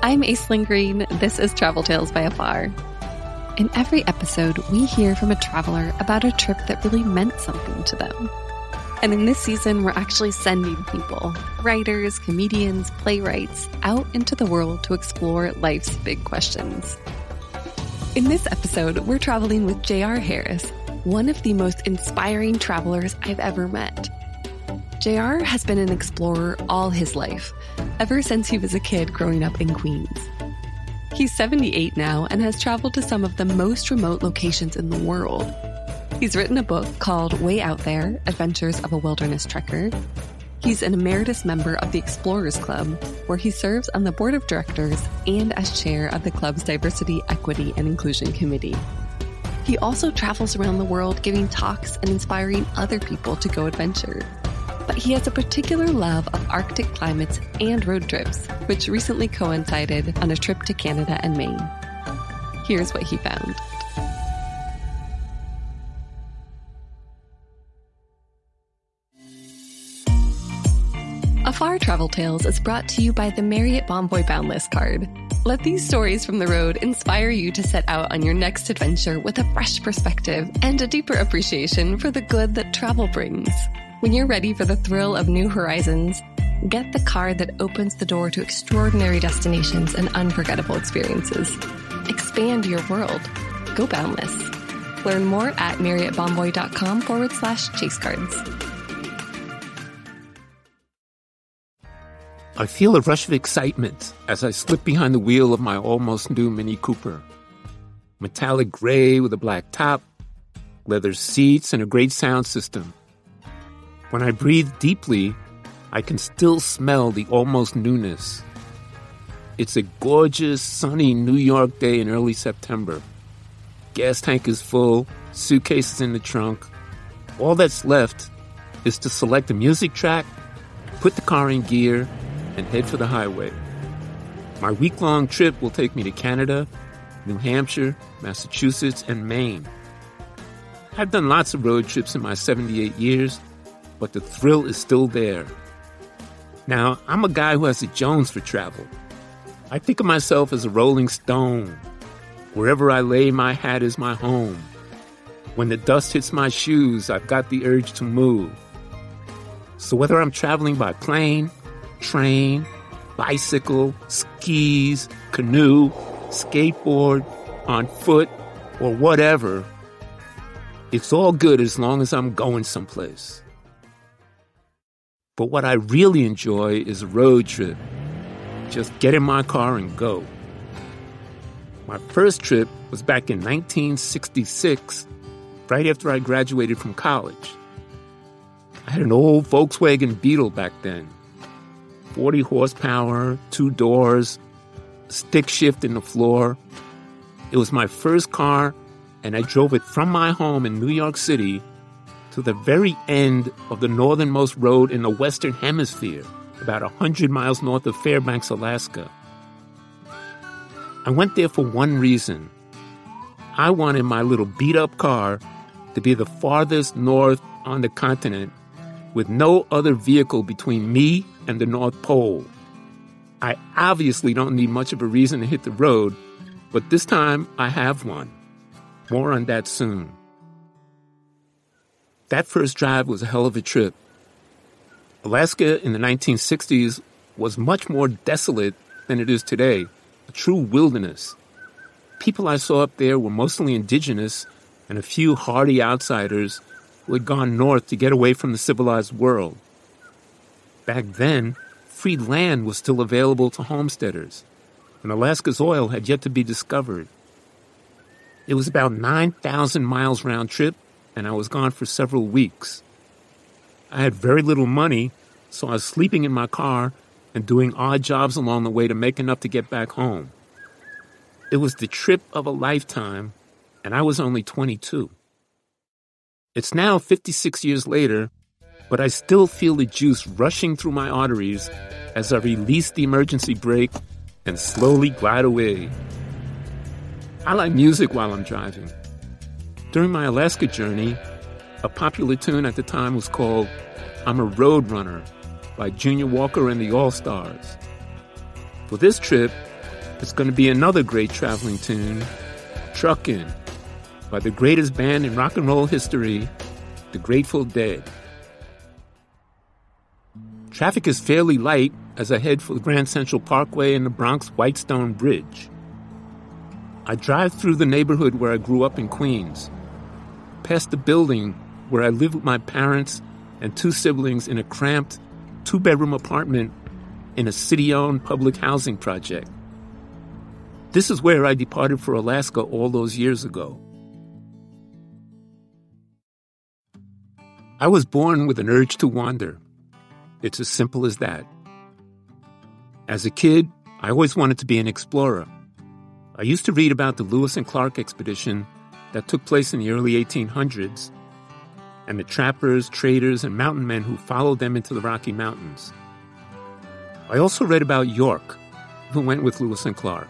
I'm Aislyn Greene. This is Travel Tales by Afar. In every episode, we hear from a traveler about a trip that really meant something to them. And in this season, we're actually sending people, writers, comedians, playwrights, out into the world to explore life's big questions. In this episode, we're traveling with J.R. Harris, one of the most inspiring travelers I've ever met. JR has been an explorer all his life, ever since he was a kid growing up in Queens. He's 78 now and has traveled to some of the most remote locations in the world. He's written a book called Way Out There Adventures of a Wilderness Trekker. He's an emeritus member of the Explorers Club, where he serves on the board of directors and as chair of the club's Diversity, Equity, and Inclusion Committee. He also travels around the world giving talks and inspiring other people to go adventure but he has a particular love of Arctic climates and road trips, which recently coincided on a trip to Canada and Maine. Here's what he found. Afar Travel Tales is brought to you by the Marriott Bonvoy Boundless card. Let these stories from the road inspire you to set out on your next adventure with a fresh perspective and a deeper appreciation for the good that travel brings. When you're ready for the thrill of new horizons, get the card that opens the door to extraordinary destinations and unforgettable experiences. Expand your world. Go boundless. Learn more at marriottbonvoy.com forward slash chase cards. I feel a rush of excitement as I slip behind the wheel of my almost new Mini Cooper. Metallic gray with a black top, leather seats, and a great sound system. When I breathe deeply, I can still smell the almost newness. It's a gorgeous, sunny New York day in early September. Gas tank is full, suitcases in the trunk. All that's left is to select a music track, put the car in gear, and head for the highway. My week long trip will take me to Canada, New Hampshire, Massachusetts, and Maine. I've done lots of road trips in my 78 years, but the thrill is still there. Now, I'm a guy who has a Jones for travel. I think of myself as a rolling stone. Wherever I lay my hat is my home. When the dust hits my shoes, I've got the urge to move. So whether I'm traveling by plane, train, bicycle, skis, canoe, skateboard, on foot, or whatever, it's all good as long as I'm going someplace. But what I really enjoy is a road trip. Just get in my car and go. My first trip was back in 1966, right after I graduated from college. I had an old Volkswagen Beetle back then 40 horsepower, two doors, stick shift in the floor. It was my first car, and I drove it from my home in New York City to the very end of the northernmost road in the Western Hemisphere, about 100 miles north of Fairbanks, Alaska. I went there for one reason. I wanted my little beat up car to be the farthest north on the continent with no other vehicle between me and the North Pole. I obviously don't need much of a reason to hit the road, but this time I have one. More on that soon. That first drive was a hell of a trip. Alaska in the 1960s was much more desolate than it is today, a true wilderness. People I saw up there were mostly indigenous and a few hardy outsiders who had gone north to get away from the civilized world. Back then, free land was still available to homesteaders, and Alaska's oil had yet to be discovered. It was about 9,000 miles round trip and I was gone for several weeks. I had very little money, so I was sleeping in my car and doing odd jobs along the way to make enough to get back home. It was the trip of a lifetime, and I was only 22. It's now 56 years later, but I still feel the juice rushing through my arteries as I release the emergency brake and slowly glide away. I like music while I'm driving. During my Alaska journey, a popular tune at the time was called I'm a Road Runner by Junior Walker and the All Stars. For this trip, it's going to be another great traveling tune, Truckin', by the greatest band in rock and roll history, the Grateful Dead. Traffic is fairly light as I head for the Grand Central Parkway and the Bronx Whitestone Bridge. I drive through the neighborhood where I grew up in Queens, past the building where I lived with my parents and two siblings in a cramped, two bedroom apartment in a city owned public housing project. This is where I departed for Alaska all those years ago. I was born with an urge to wander. It's as simple as that. As a kid, I always wanted to be an explorer. I used to read about the Lewis and Clark expedition that took place in the early 1800s and the trappers, traders, and mountain men who followed them into the Rocky Mountains. I also read about York, who went with Lewis and Clark,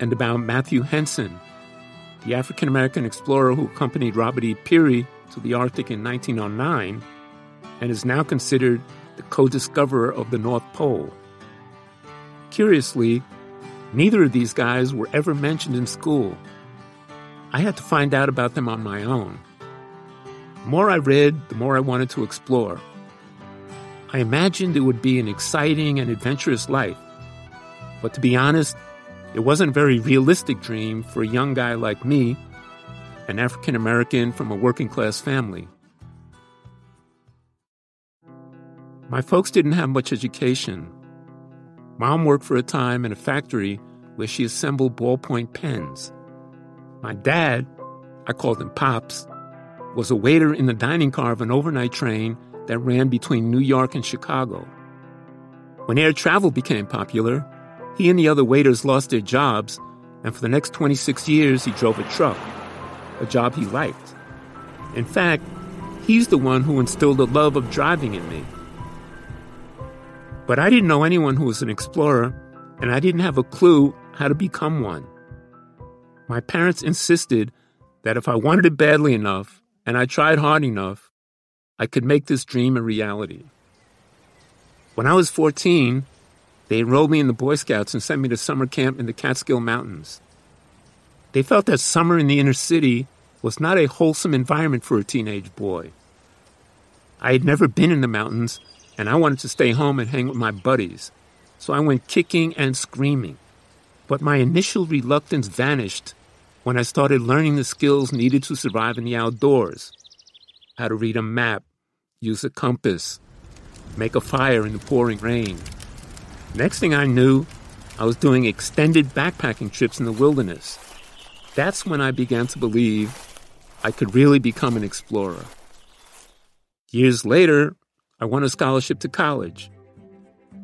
and about Matthew Henson, the African American explorer who accompanied Robert E. Peary to the Arctic in 1909 and is now considered the co discoverer of the North Pole. Curiously, Neither of these guys were ever mentioned in school. I had to find out about them on my own. The more I read, the more I wanted to explore. I imagined it would be an exciting and adventurous life. But to be honest, it wasn't a very realistic dream for a young guy like me, an African American from a working class family. My folks didn't have much education, Mom worked for a time in a factory where she assembled ballpoint pens. My dad, I called him Pops, was a waiter in the dining car of an overnight train that ran between New York and Chicago. When air travel became popular, he and the other waiters lost their jobs, and for the next 26 years he drove a truck, a job he liked. In fact, he's the one who instilled a love of driving in me. But I didn't know anyone who was an explorer, and I didn't have a clue how to become one. My parents insisted that if I wanted it badly enough and I tried hard enough, I could make this dream a reality. When I was 14, they enrolled me in the Boy Scouts and sent me to summer camp in the Catskill Mountains. They felt that summer in the inner city was not a wholesome environment for a teenage boy. I had never been in the mountains and I wanted to stay home and hang with my buddies. So I went kicking and screaming. But my initial reluctance vanished when I started learning the skills needed to survive in the outdoors how to read a map, use a compass, make a fire in the pouring rain. Next thing I knew, I was doing extended backpacking trips in the wilderness. That's when I began to believe I could really become an explorer. Years later, I won a scholarship to college.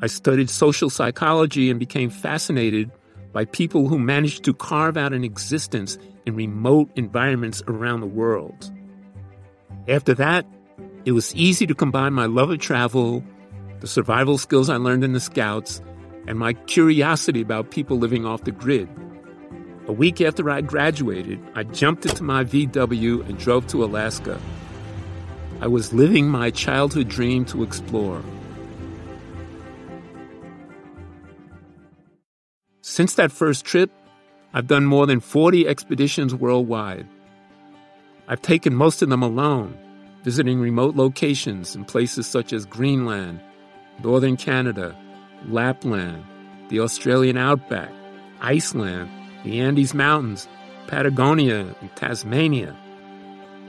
I studied social psychology and became fascinated by people who managed to carve out an existence in remote environments around the world. After that, it was easy to combine my love of travel, the survival skills I learned in the Scouts, and my curiosity about people living off the grid. A week after I graduated, I jumped into my VW and drove to Alaska. I was living my childhood dream to explore. Since that first trip, I've done more than 40 expeditions worldwide. I've taken most of them alone, visiting remote locations in places such as Greenland, northern Canada, Lapland, the Australian outback, Iceland, the Andes Mountains, Patagonia, and Tasmania.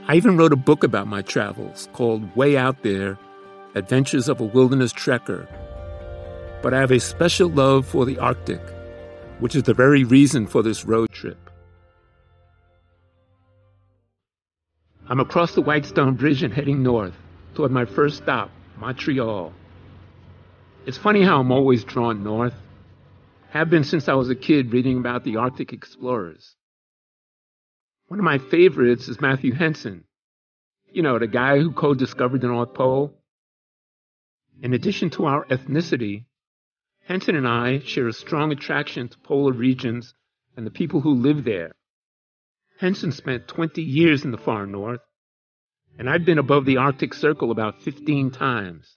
I even wrote a book about my travels called Way Out There Adventures of a Wilderness Trekker. But I have a special love for the Arctic, which is the very reason for this road trip. I'm across the Whitestone Bridge and heading north toward my first stop, Montreal. It's funny how I'm always drawn north. Have been since I was a kid reading about the Arctic explorers. One of my favorites is Matthew Henson. You know, the guy who co discovered the North Pole. In addition to our ethnicity, Henson and I share a strong attraction to polar regions and the people who live there. Henson spent 20 years in the far north, and I've been above the Arctic Circle about 15 times.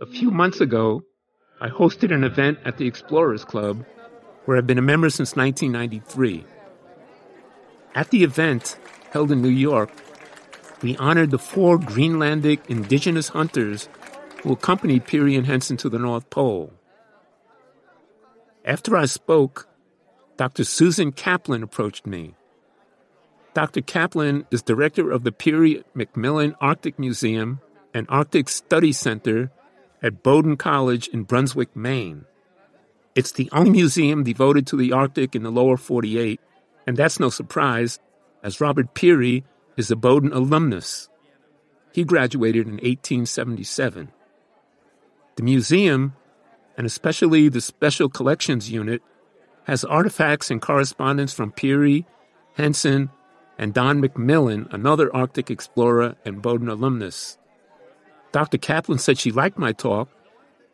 A few months ago, I hosted an event at the Explorers Club where I've been a member since 1993. At the event, held in New York, we honored the four Greenlandic indigenous hunters who accompanied Peary and Henson to the North Pole. After I spoke, Dr. Susan Kaplan approached me. Dr. Kaplan is director of the Peary MacMillan Arctic Museum and Arctic Study Center at Bowdoin College in Brunswick, Maine. It's the only museum devoted to the Arctic in the lower 48, and that's no surprise, as Robert Peary is a Bowdoin alumnus. He graduated in 1877. The museum, and especially the Special Collections Unit, has artifacts and correspondence from Peary, Henson, and Don MacMillan, another Arctic explorer and Bowdoin alumnus. Dr. Kaplan said she liked my talk,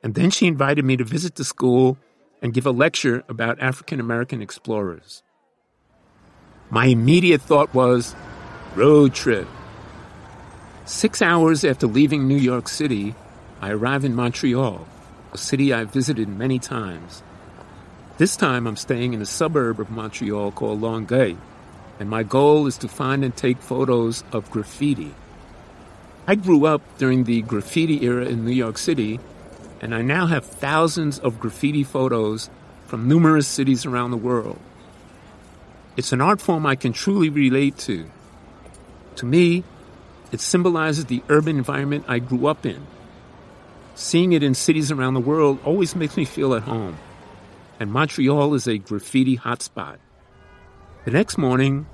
and then she invited me to visit the school and give a lecture about African American explorers. My immediate thought was road trip. Six hours after leaving New York City, I arrive in Montreal, a city I've visited many times. This time I'm staying in a suburb of Montreal called Longueuil, and my goal is to find and take photos of graffiti. I grew up during the graffiti era in New York City, and I now have thousands of graffiti photos from numerous cities around the world. It's an art form I can truly relate to. To me, it symbolizes the urban environment I grew up in. Seeing it in cities around the world always makes me feel at home, and Montreal is a graffiti hotspot. The next morning,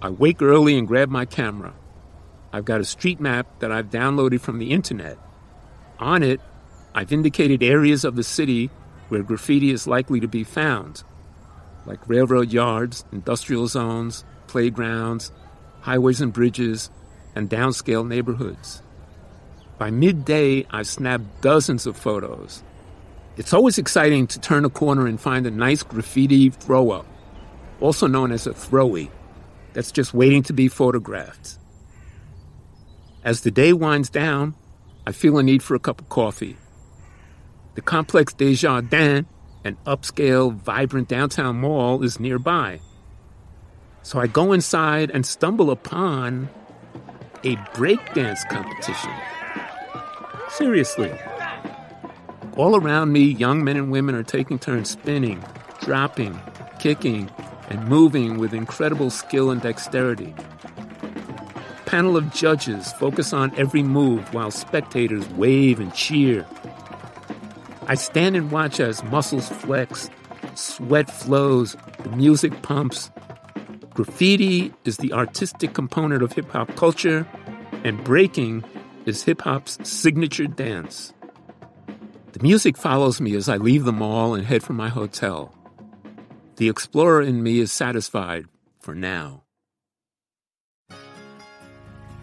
I wake early and grab my camera. I've got a street map that I've downloaded from the internet. On it, I've indicated areas of the city where graffiti is likely to be found, like railroad yards, industrial zones, playgrounds, highways and bridges, and downscale neighborhoods. By midday, I've snapped dozens of photos. It's always exciting to turn a corner and find a nice graffiti throw up, also known as a throwy, that's just waiting to be photographed. As the day winds down, I feel a need for a cup of coffee. The complex Desjardins, an upscale, vibrant downtown mall, is nearby. So I go inside and stumble upon a breakdance competition. Seriously. All around me, young men and women are taking turns spinning, dropping, kicking, and moving with incredible skill and dexterity panel of judges focus on every move while spectators wave and cheer. I stand and watch as muscles flex, sweat flows, the music pumps. Graffiti is the artistic component of hip hop culture, and breaking is hip hop's signature dance. The music follows me as I leave the mall and head for my hotel. The explorer in me is satisfied for now.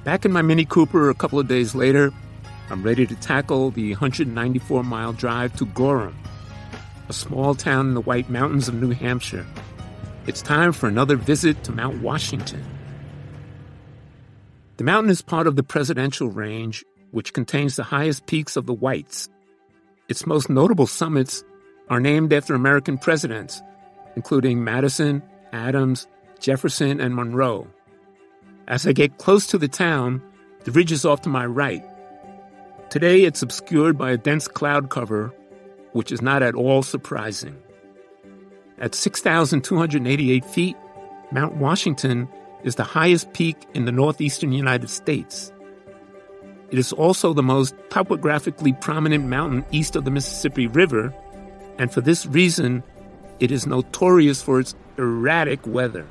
Back in my Mini Cooper a couple of days later, I'm ready to tackle the 194 mile drive to Gorham, a small town in the White Mountains of New Hampshire. It's time for another visit to Mount Washington. The mountain is part of the Presidential Range, which contains the highest peaks of the Whites. Its most notable summits are named after American presidents, including Madison, Adams, Jefferson, and Monroe. As I get close to the town, the ridge is off to my right. Today it's obscured by a dense cloud cover, which is not at all surprising. At 6,288 feet, Mount Washington is the highest peak in the northeastern United States. It is also the most topographically prominent mountain east of the Mississippi River, and for this reason, it is notorious for its erratic weather.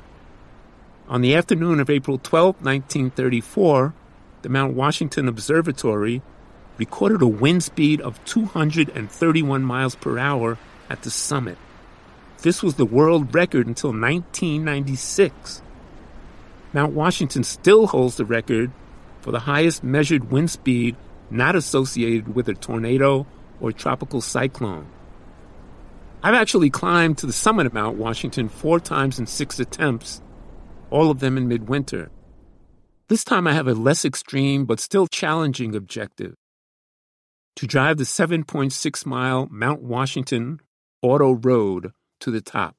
On the afternoon of April 12, 1934, the Mount Washington Observatory recorded a wind speed of 231 miles per hour at the summit. This was the world record until 1996. Mount Washington still holds the record for the highest measured wind speed not associated with a tornado or tropical cyclone. I've actually climbed to the summit of Mount Washington four times in six attempts, all of them in midwinter. This time I have a less extreme but still challenging objective to drive the 7.6 mile Mount Washington Auto Road to the top.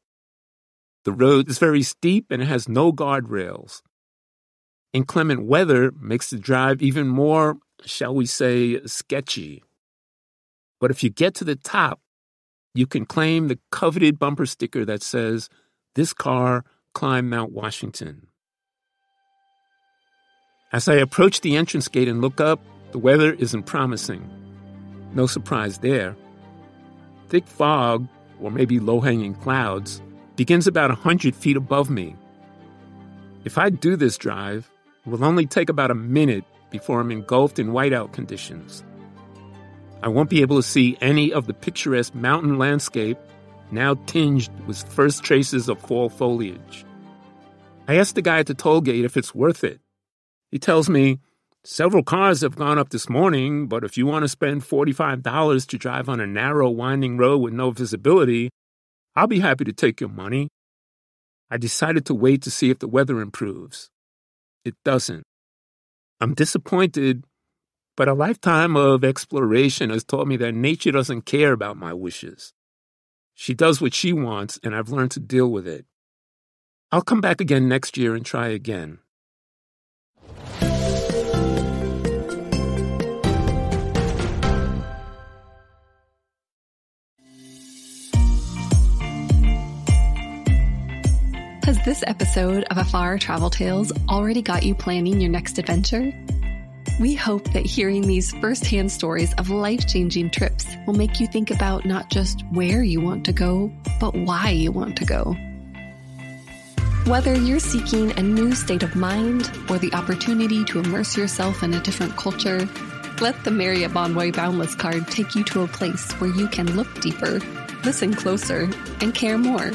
The road is very steep and it has no guardrails. Inclement weather makes the drive even more, shall we say, sketchy. But if you get to the top, you can claim the coveted bumper sticker that says, This car climbed Mount Washington. As I approach the entrance gate and look up, the weather isn't promising. No surprise there. Thick fog, or maybe low hanging clouds, begins about a 100 feet above me. If I do this drive, will only take about a minute before I'm engulfed in whiteout conditions. I won't be able to see any of the picturesque mountain landscape, now tinged with first traces of fall foliage. I ask the guy at the toll gate if it's worth it. He tells me, Several cars have gone up this morning, but if you want to spend $45 to drive on a narrow, winding road with no visibility, I'll be happy to take your money. I decided to wait to see if the weather improves. It doesn't. I'm disappointed, but a lifetime of exploration has taught me that nature doesn't care about my wishes. She does what she wants, and I've learned to deal with it. I'll come back again next year and try again. Has this episode of Afar Travel Tales already got you planning your next adventure? We hope that hearing these firsthand stories of life changing trips will make you think about not just where you want to go, but why you want to go. Whether you're seeking a new state of mind or the opportunity to immerse yourself in a different culture, let the Marriott Bonvoy Boundless card take you to a place where you can look deeper, listen closer, and care more.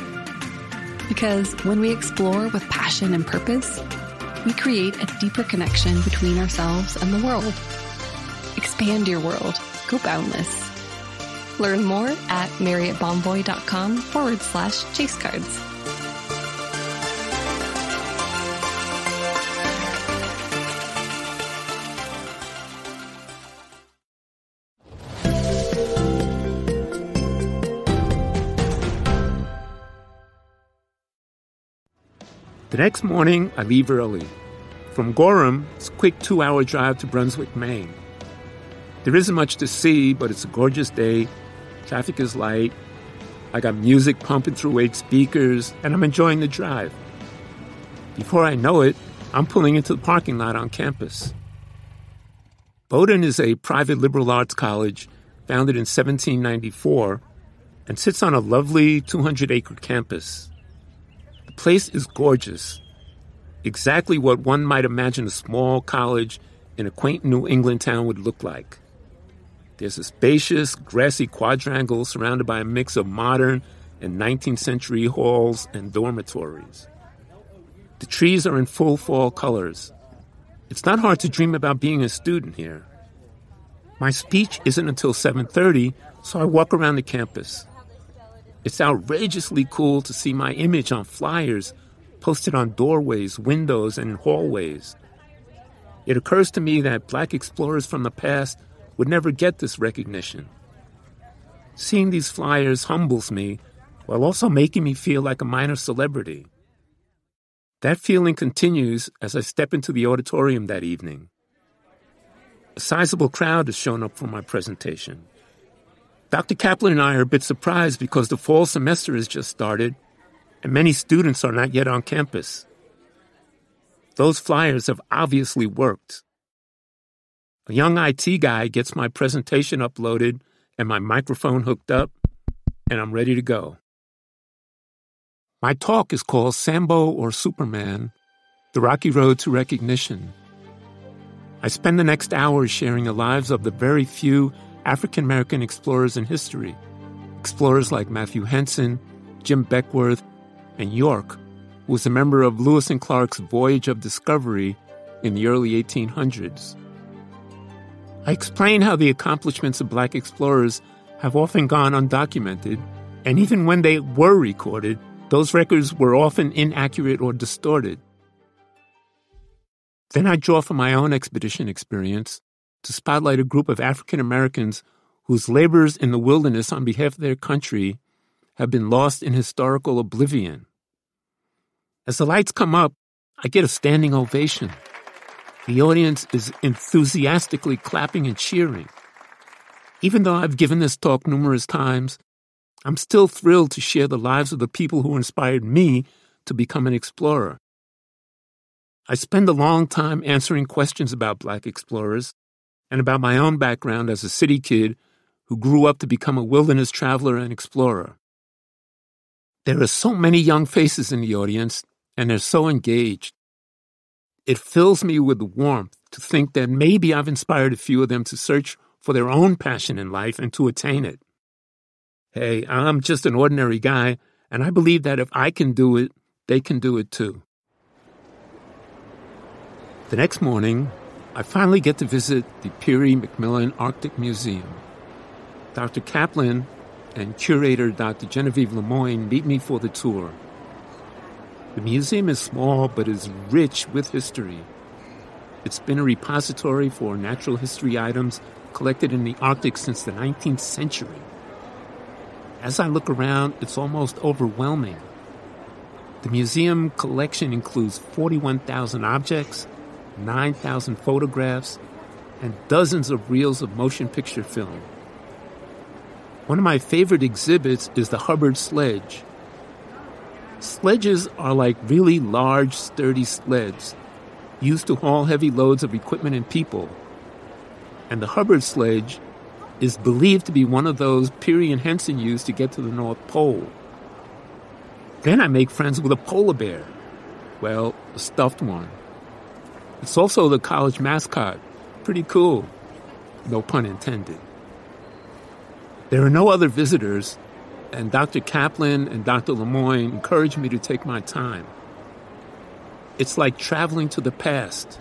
Because when we explore with passion and purpose, we create a deeper connection between ourselves and the world. Expand your world. Go boundless. Learn more at marriottbonvoy.com forward slash chase cards. The next morning, I leave early. From Gorham, it's a quick two hour drive to Brunswick, Maine. There isn't much to see, but it's a gorgeous day. Traffic is light. I got music pumping through eight speakers, and I'm enjoying the drive. Before I know it, I'm pulling into the parking lot on campus. Bowdoin is a private liberal arts college founded in 1794 and sits on a lovely 200 acre campus. The place is gorgeous. Exactly what one might imagine a small college in a quaint New England town would look like. There's a spacious, grassy quadrangle surrounded by a mix of modern and 19th century halls and dormitories. The trees are in full fall colors. It's not hard to dream about being a student here. My speech isn't until 7:30, so I walk around the campus. It's outrageously cool to see my image on flyers posted on doorways, windows, and hallways. It occurs to me that black explorers from the past would never get this recognition. Seeing these flyers humbles me while also making me feel like a minor celebrity. That feeling continues as I step into the auditorium that evening. A sizable crowd has shown up for my presentation. Dr. Kaplan and I are a bit surprised because the fall semester has just started and many students are not yet on campus. Those flyers have obviously worked. A young IT guy gets my presentation uploaded and my microphone hooked up, and I'm ready to go. My talk is called Sambo or Superman The Rocky Road to Recognition. I spend the next hour sharing the lives of the very few African American explorers in history. Explorers like Matthew Henson, Jim Beckwourth, and York, who was a member of Lewis and Clark's Voyage of Discovery in the early 1800s. I explain how the accomplishments of black explorers have often gone undocumented, and even when they were recorded, those records were often inaccurate or distorted. Then I draw from my own expedition experience to spotlight a group of African Americans whose labors in the wilderness on behalf of their country have been lost in historical oblivion. As the lights come up, I get a standing ovation. The audience is enthusiastically clapping and cheering. Even though I've given this talk numerous times, I'm still thrilled to share the lives of the people who inspired me to become an explorer. I spend a long time answering questions about black explorers and about my own background as a city kid who grew up to become a wilderness traveler and explorer. There are so many young faces in the audience, and they're so engaged. It fills me with warmth to think that maybe I've inspired a few of them to search for their own passion in life and to attain it. Hey, I'm just an ordinary guy, and I believe that if I can do it, they can do it too. The next morning, I finally get to visit the Peary MacMillan Arctic Museum. Dr. Kaplan and curator Dr. Genevieve LeMoine meet me for the tour. The museum is small but is rich with history. It's been a repository for natural history items collected in the Arctic since the 19th century. As I look around, it's almost overwhelming. The museum collection includes 41,000 objects, 9,000 photographs, and dozens of reels of motion picture film. One of my favorite exhibits is the Hubbard sledge. Sledges are like really large, sturdy sleds used to haul heavy loads of equipment and people. And the Hubbard sledge is believed to be one of those Peary and Henson used to get to the North Pole. Then I make friends with a polar bear. Well, a stuffed one. It's also the college mascot. Pretty cool. No pun intended. There are no other visitors, and Dr. Kaplan and Dr. LeMoine encouraged me to take my time. It's like traveling to the past,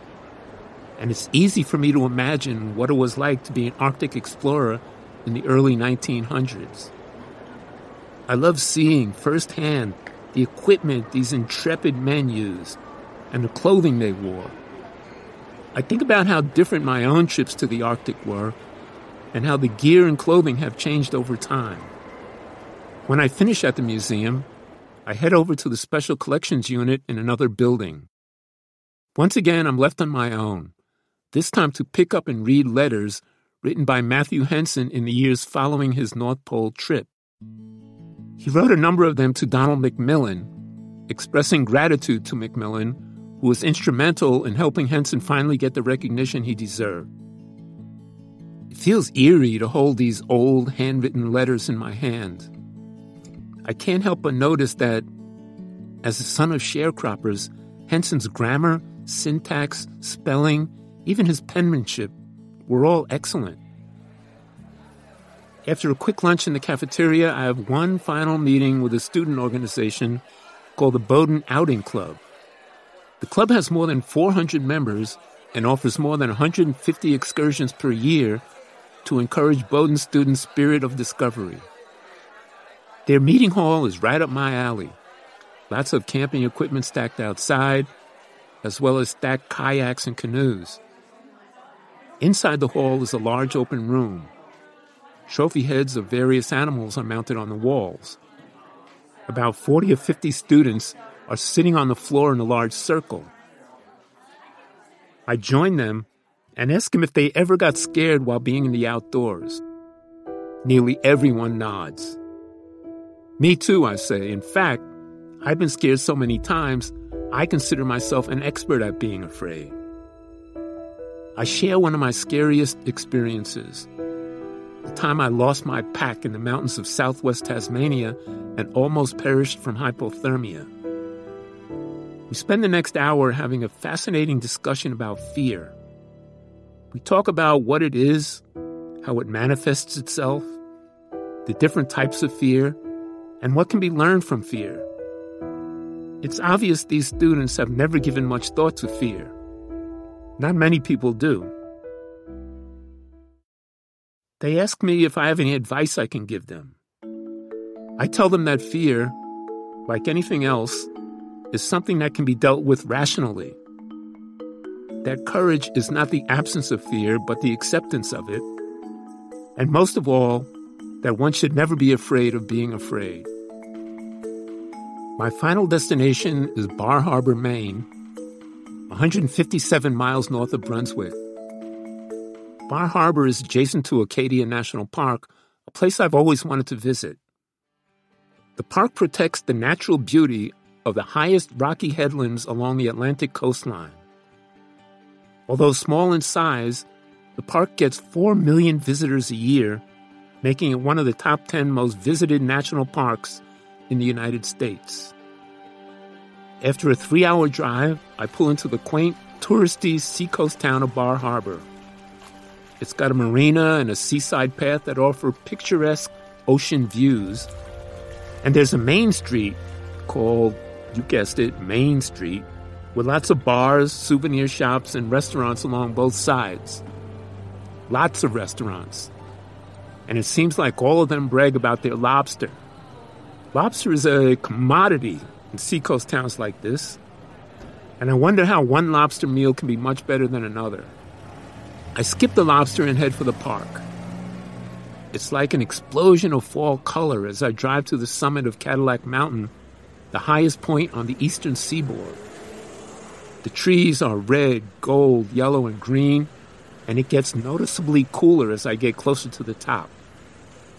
and it's easy for me to imagine what it was like to be an Arctic explorer in the early 1900s. I love seeing firsthand the equipment these intrepid men used and the clothing they wore. I think about how different my own trips to the Arctic were and how the gear and clothing have changed over time. When I finish at the museum, I head over to the Special Collections Unit in another building. Once again, I'm left on my own, this time to pick up and read letters written by Matthew Henson in the years following his North Pole trip. He wrote a number of them to Donald MacMillan, expressing gratitude to MacMillan, who was instrumental in helping Henson finally get the recognition he deserved. It feels eerie to hold these old handwritten letters in my hand. I can't help but notice that, as the son of sharecroppers, Henson's grammar, syntax, spelling, even his penmanship were all excellent. After a quick lunch in the cafeteria, I have one final meeting with a student organization called the Bowdoin Outing Club. The club has more than 400 members and offers more than 150 excursions per year to encourage Bowdoin students' spirit of discovery. Their meeting hall is right up my alley. Lots of camping equipment stacked outside, as well as stacked kayaks and canoes. Inside the hall is a large open room. Trophy heads of various animals are mounted on the walls. About 40 or 50 students are sitting on the floor in a large circle. I join them and ask them if they ever got scared while being in the outdoors. Nearly everyone nods. Me too, I say. In fact, I've been scared so many times, I consider myself an expert at being afraid. I share one of my scariest experiences. The time I lost my pack in the mountains of southwest Tasmania and almost perished from hypothermia. We spend the next hour having a fascinating discussion about fear. We talk about what it is, how it manifests itself, the different types of fear, and what can be learned from fear. It's obvious these students have never given much thought to fear. Not many people do. They ask me if I have any advice I can give them. I tell them that fear, like anything else, is something that can be dealt with rationally that courage is not the absence of fear, but the acceptance of it, And most of all, that one should never be afraid of being afraid. My final destination is Bar Harbor, Maine, 157 miles north of Brunswick. Bar Harbor is adjacent to Acadia National Park, a place I've always wanted to visit. The park protects the natural beauty of the highest rocky headlands along the Atlantic coastline. Although small in size, the park gets 4 million visitors a year, making it one of the top 10 most visited national parks in the United States. After a three hour drive, I pull into the quaint, touristy seacoast town of Bar Harbor. It's got a marina and a seaside path that offer picturesque ocean views. And there's a main street called, you guessed it, Main Street, with lots of bars, souvenir shops, and restaurants along both sides. Lots of restaurants. And it seems like all of them brag about their lobster. Lobster is a commodity in seacoast towns like this, and I wonder how one lobster meal can be much better than another. I skip the lobster and head for the park. It's like an explosion of fall color as I drive to the summit of Cadillac Mountain, the highest point on the eastern seaboard. The trees are red, gold, yellow, and green, and it gets noticeably cooler as I get closer to the top.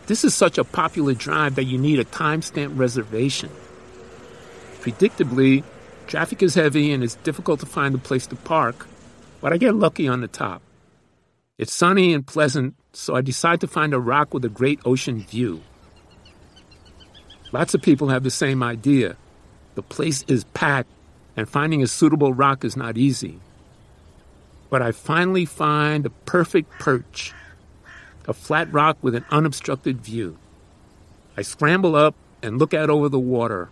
This is such a popular drive that you need a timestamp reservation. Predictably, traffic is heavy and it's difficult to find a place to park, but I get lucky on the top. It's sunny and pleasant, so I decide to find a rock with a great ocean view. Lots of people have the same idea. The place is packed, and finding a suitable rock is not easy. But I finally find a perfect perch a flat rock with an unobstructed view. I scramble up and look out over the water.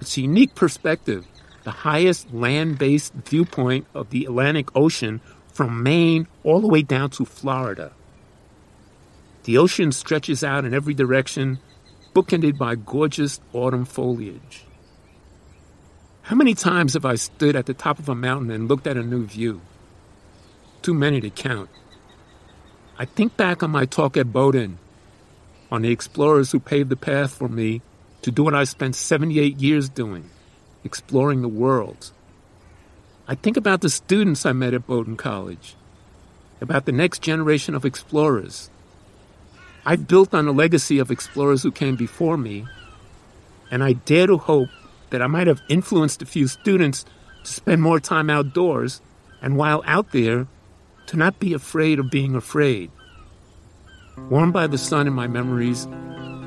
It's a unique perspective, the highest land based viewpoint of the Atlantic Ocean from Maine all the way down to Florida. The ocean stretches out in every direction, bookended by gorgeous autumn foliage. How many times have I stood at the top of a mountain and looked at a new view? Too many to count. I think back on my talk at Bowdoin, on the explorers who paved the path for me to do what I spent 78 years doing, exploring the world. I think about the students I met at Bowdoin College, about the next generation of explorers. I've built on the legacy of explorers who came before me, and I dare to hope that I might have influenced a few students to spend more time outdoors and while out there to not be afraid of being afraid. Warmed by the sun in my memories,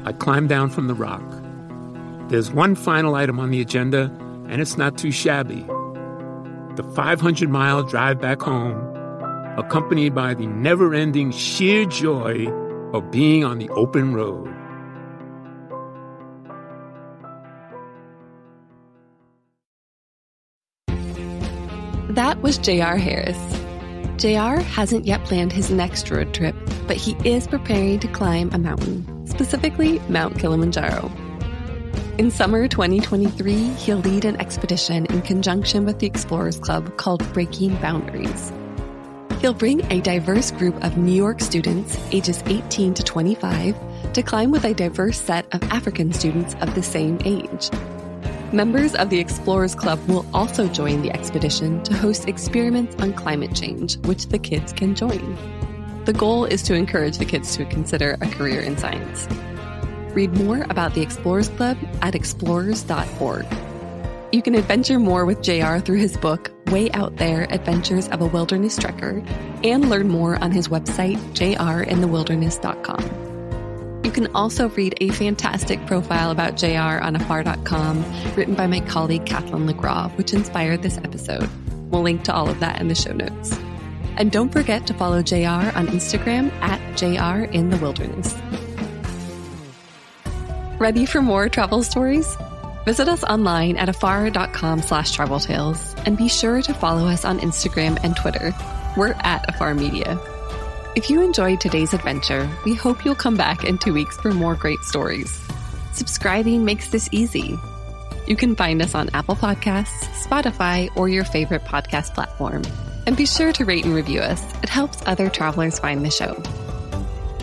I climb down from the rock. There's one final item on the agenda, and it's not too shabby. The 500 mile drive back home, accompanied by the never ending sheer joy of being on the open road. Was J.R. Harris. JR hasn't yet planned his next road trip, but he is preparing to climb a mountain, specifically Mount Kilimanjaro. In summer 2023, he'll lead an expedition in conjunction with the Explorers Club called Breaking Boundaries. He'll bring a diverse group of New York students, ages 18 to 25, to climb with a diverse set of African students of the same age. Members of the Explorers Club will also join the expedition to host experiments on climate change, which the kids can join. The goal is to encourage the kids to consider a career in science. Read more about the Explorers Club at explorers.org. You can adventure more with JR through his book, Way Out There Adventures of a Wilderness Trekker, and learn more on his website, jrinthewilderness.com. You can also read a fantastic profile about JR on afar.com written by my colleague Katherine LaGrave, which inspired this episode. We'll link to all of that in the show notes. And don't forget to follow JR on Instagram at JR in the Wilderness. Ready for more travel stories? Visit us online at afar.com slash travel tales and be sure to follow us on Instagram and Twitter. We're at Afar Media. If you enjoyed today's adventure, we hope you'll come back in two weeks for more great stories. Subscribing makes this easy. You can find us on Apple Podcasts, Spotify, or your favorite podcast platform. And be sure to rate and review us. It helps other travelers find the show.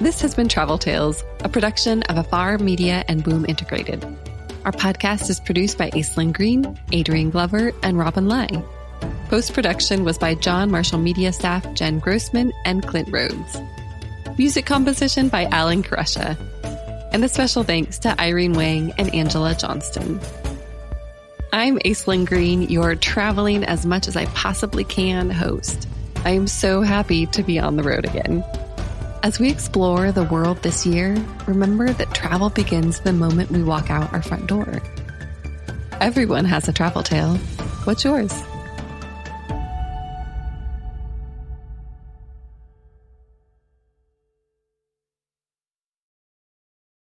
This has been Travel Tales, a production of Afar Media and Boom Integrated. Our podcast is produced by Aislyn Greene, Adrian Glover, and Robin Lai. Post production was by John Marshall Media staff Jen Grossman and Clint Rhodes. Music composition by Alan Koresha. And a special thanks to Irene Wang and Angela Johnston. I'm Aislyn Greene, your traveling as much as I possibly can host. I am so happy to be on the road again. As we explore the world this year, remember that travel begins the moment we walk out our front door. Everyone has a travel tale. What's yours?